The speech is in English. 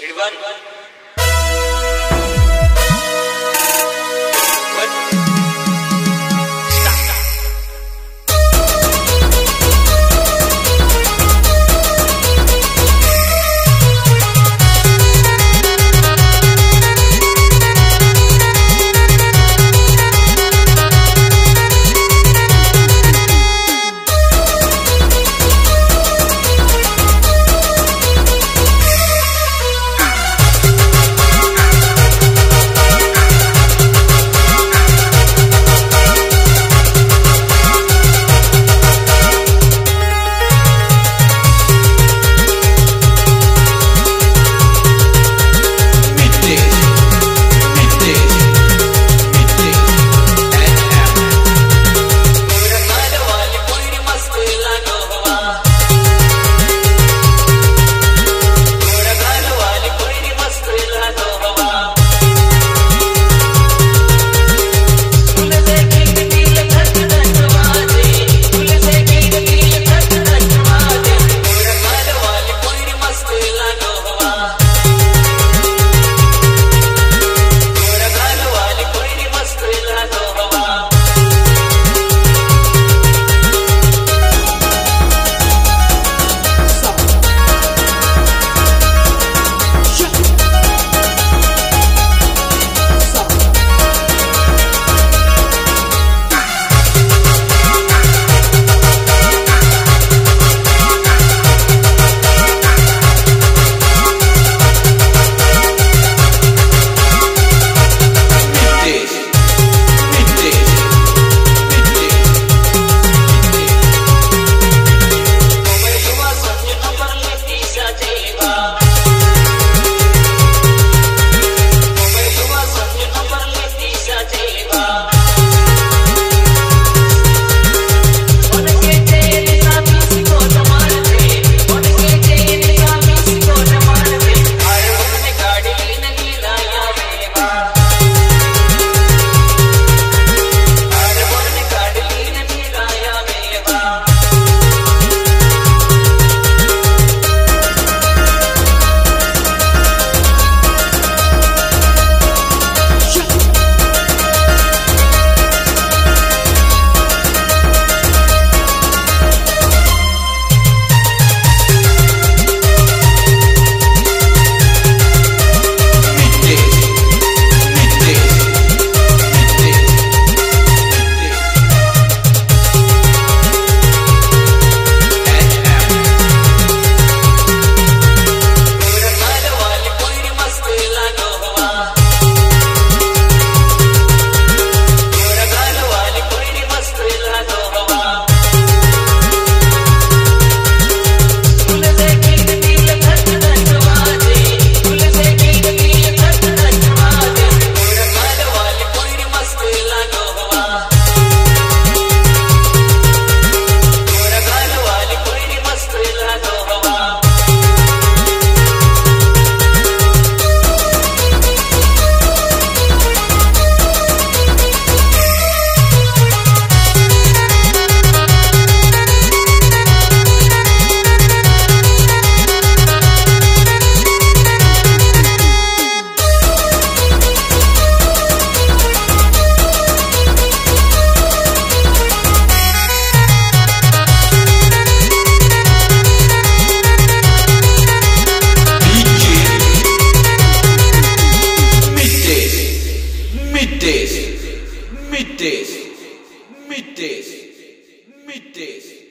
Ready, Meet this.